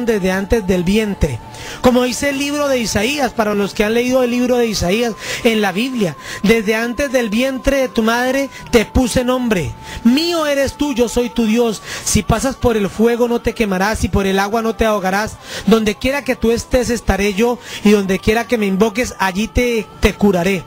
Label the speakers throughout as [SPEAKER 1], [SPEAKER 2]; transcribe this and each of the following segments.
[SPEAKER 1] desde antes del vientre. Como dice el libro de Isaías, para los que han leído el libro de Isaías en la Biblia, desde antes del vientre de tu madre te puse nombre. Mío eres tú, yo soy tu Dios. Si pasas por el fuego no te quemarás y por el agua no te ahogarás. Donde quiera que tú estés estaré yo y donde quiera que me invoques allí te, te curaré.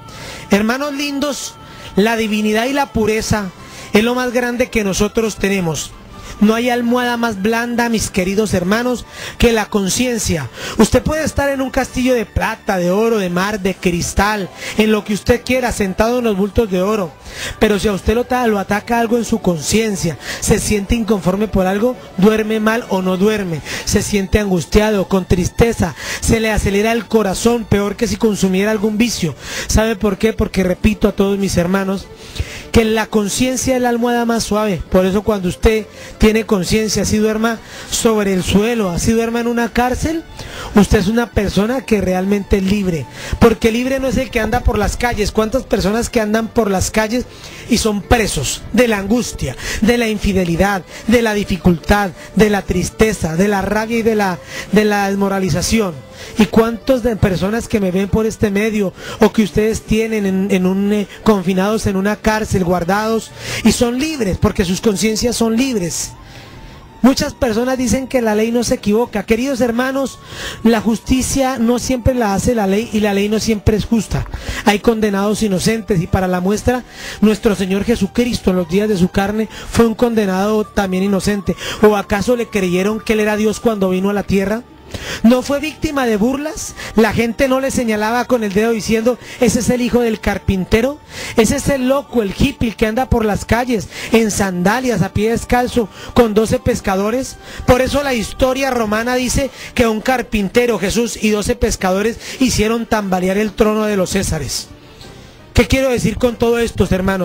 [SPEAKER 1] Hermanos lindos, la divinidad y la pureza es lo más grande que nosotros tenemos. No hay almohada más blanda, mis queridos hermanos, que la conciencia. Usted puede estar en un castillo de plata, de oro, de mar, de cristal, en lo que usted quiera, sentado en los bultos de oro. Pero si a usted lo, ataca algo en su conciencia, se siente inconforme por algo, duerme mal o no duerme, se siente angustiado, con tristeza, se le acelera el corazón, peor que si consumiera algún vicio. ¿Sabe por qué? Porque repito a todos mis hermanos, que la conciencia es la almohada más suave. Por eso cuando usted tiene conciencia, así duerma sobre el suelo, así duerma en una cárcel, usted es una persona que realmente es libre. Porque libre no es el que anda por las calles. ¿Cuántas personas que andan por las calles y son presos de la angustia, de la infidelidad, de la dificultad, de la tristeza, de la rabia y de la, de la desmoralización? ¿Y cuántos de personas que me ven por este medio o que ustedes tienen en, un, eh, confinados en una cárcel, guardados y son libres porque sus conciencias son libres? Muchas personas dicen que la ley no se equivoca. Queridos hermanos, la justicia no siempre la hace la ley y la ley no siempre es justa. Hay condenados inocentes y para la muestra, nuestro Señor Jesucristo en los días de su carne fue un condenado también inocente. ¿O acaso le creyeron que Él era Dios cuando vino a la tierra? ¿No fue víctima de burlas? La gente no le señalaba con el dedo diciendo, ese es el hijo del carpintero, ese es el loco, el hippie que anda por las calles en sandalias a pie descalzo con doce pescadores. Por eso la historia romana dice que un carpintero, Jesús y doce pescadores hicieron tambalear el trono de los Césares. ¿Qué quiero decir con todo esto, hermanos?